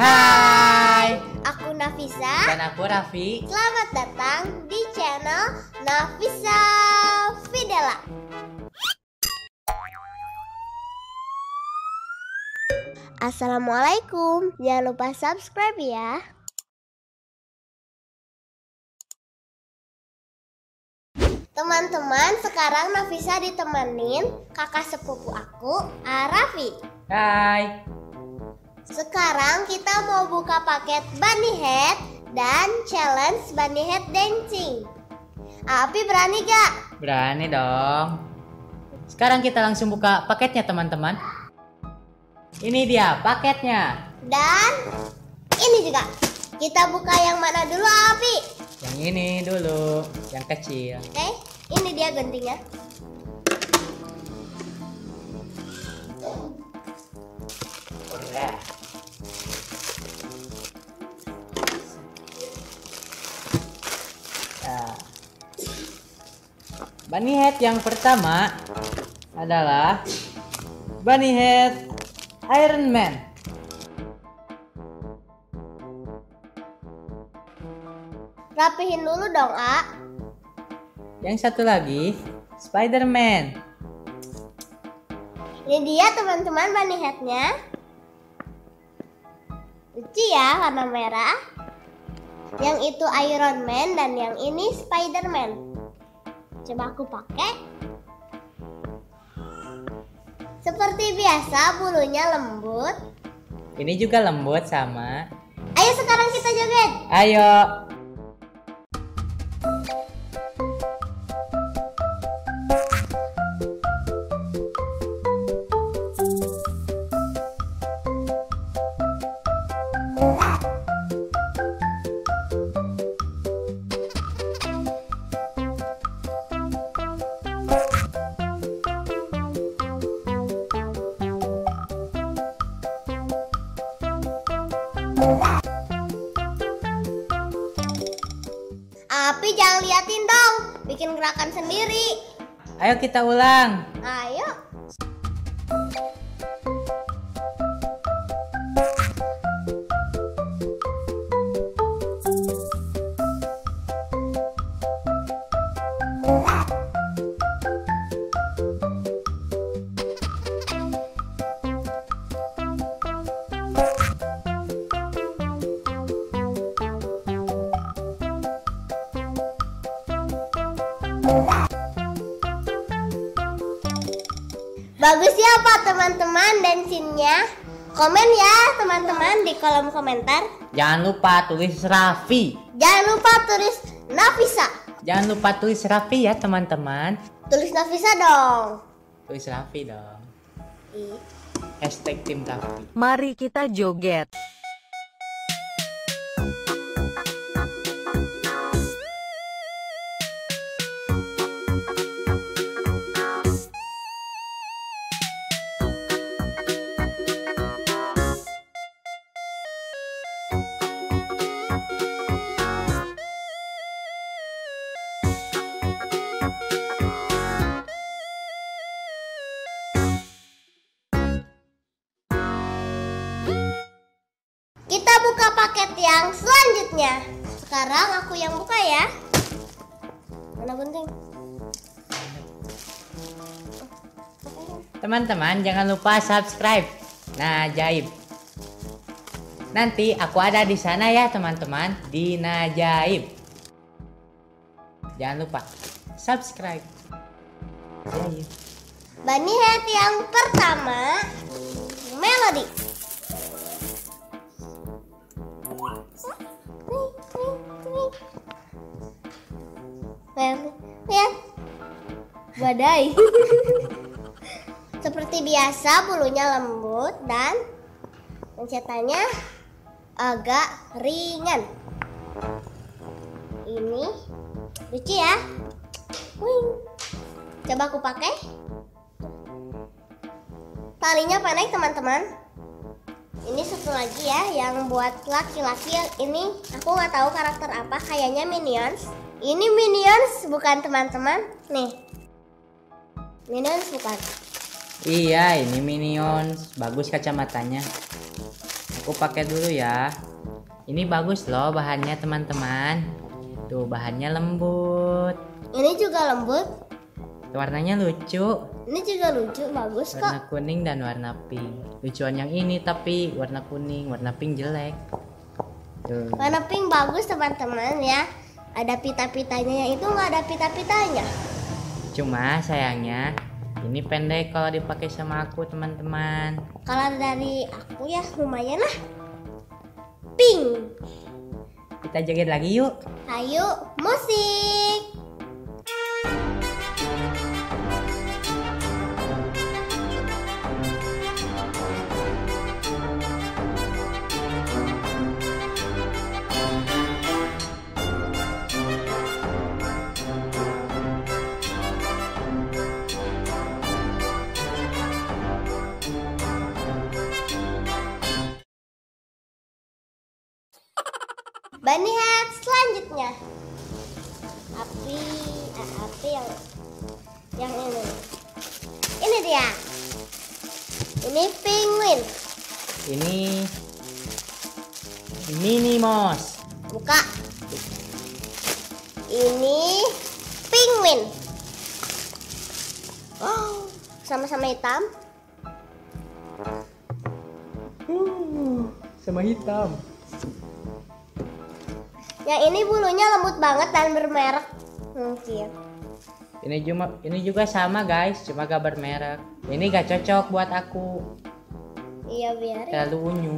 Hai, Aku Nafisa. dan aku Raffi. Selamat datang di channel Nafisa Fidela. Assalamualaikum. Jangan lupa subscribe ya. Teman-teman, sekarang Nafisa ditemenin kakak sepupu aku, Arafi. Hai. Sekarang kita mau buka paket Bunny Head dan challenge Bunny Head Dancing. Api berani gak? Berani dong. Sekarang kita langsung buka paketnya teman-teman. Ini dia paketnya. Dan ini juga. Kita buka yang mana dulu Api? Yang ini dulu, yang kecil. Oke, ini dia gentingnya. Bunny head yang pertama adalah Bunny head Iron Man. Rapihin dulu dong, A. Yang satu lagi Spider-Man. Ini dia teman-teman Bunny Head-nya. Lucu ya, warna merah. Yang itu Iron Man dan yang ini Spider-Man. Coba aku pakai. Seperti biasa, bulunya lembut. Ini juga lembut sama. Ayo sekarang kita joget. Ayo. Api jangan liatin dong, bikin gerakan sendiri. Ayo kita ulang. Ayo. Bagus ya Pak teman-teman dansinnya. Komen ya teman-teman di kolom komentar. Jangan lupa tulis Raffi. Jangan lupa tulis Nafisa. Jangan lupa tulis Raffi ya teman-teman. Tulis Nafisa dong. Tulis Raffi dong. Hashtag tim Raffi. Mari kita joget. Paket yang selanjutnya. Sekarang aku yang buka ya. Mana gunting? Teman-teman jangan lupa subscribe. Nah, Najaib. Nanti aku ada di sana ya teman-teman di Najaib. Jangan lupa subscribe. Ayo. Bunny Head yang pertama Melody. Melody, lihat badai. Seperti biasa bulunya lembut dan pencetannya agak ringan. Ini lucu ya. Wing. Coba aku pakai. Talinya pendek teman-teman. Ini satu lagi ya yang buat laki-laki. Ini aku nggak tahu karakter apa. Kayaknya Minions. Ini Minions bukan teman-teman. Nih. Minions bukan. Iya, ini Minions. Bagus kacamatanya. Aku pakai dulu ya. Ini bagus loh bahannya teman-teman. Tuh bahannya lembut. Ini juga lembut. Warnanya lucu. Ini juga lucu, bagus kok. Warna kuning dan warna pink. Lucuan yang ini tapi warna kuning, warna pink jelek. Tuh. Warna pink bagus teman-teman ya. Ada pita-pitanya yang itu nggak ada pita-pitanya. Cuma sayangnya ini pendek kalau dipakai sama aku teman-teman. Kalau dari aku ya lumayan lah. Pink. Kita joget lagi yuk. Ayo, musik. Bunny hat selanjutnya. Api, ah, api yang yang ini. Ini dia. Ini penguin. Ini Minimos. Buka. Ini penguin. Oh, sama-sama hitam. sama hitam. Yang ini bulunya lembut banget dan bermerek. Mungkin. Ini cuma ini juga sama guys, cuma gak bermerek. Ini gak cocok buat aku. Iya biar. Terlalu unyu.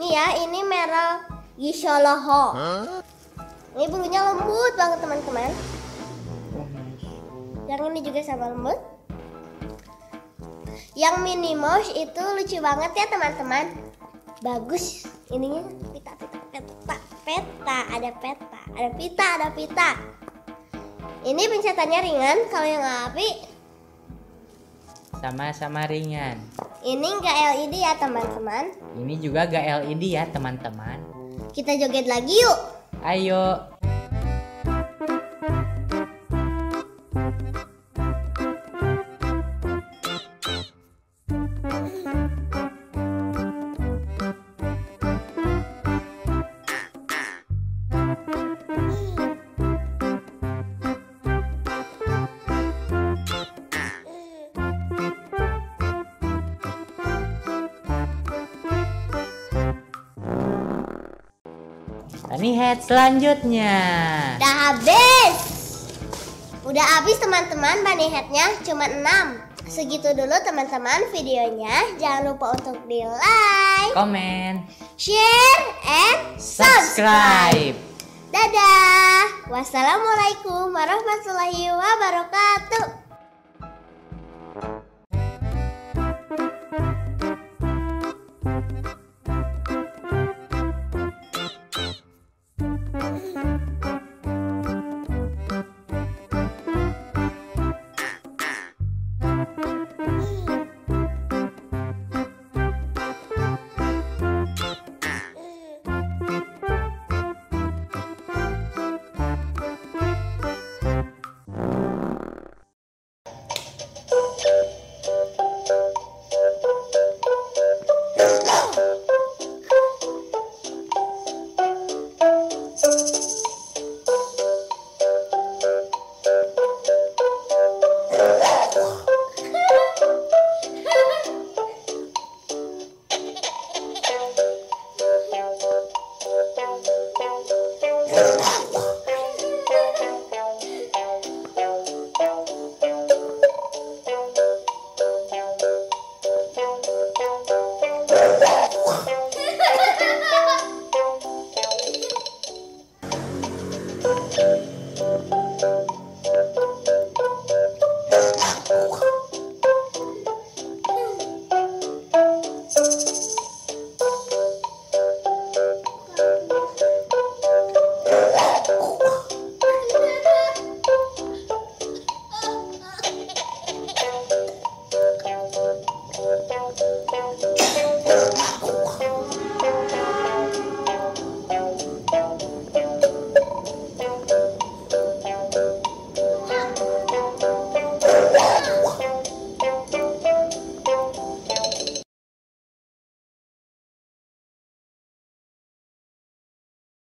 Nih ya, ini merek Yisholoho. Ini bulunya lembut banget teman-teman. Yang ini juga sama lembut. Yang Minimosh itu lucu banget ya teman-teman. Bagus ininya pita peta peta ada peta ada pita ada pita. Ini pencetannya ringan kalau yang api Sama-sama ringan. ini enggak LED ya teman-teman. Ini juga gak LED ya teman-teman. Kita joget lagi yuk. Ayo. Ini head selanjutnya. Udah habis. Udah habis teman-teman bunny headnya cuma 6. Segitu dulu teman-teman videonya. Jangan lupa untuk di like, Komen, share, and subscribe. subscribe. Dadah. Wassalamualaikum warahmatullahi wabarakatuh.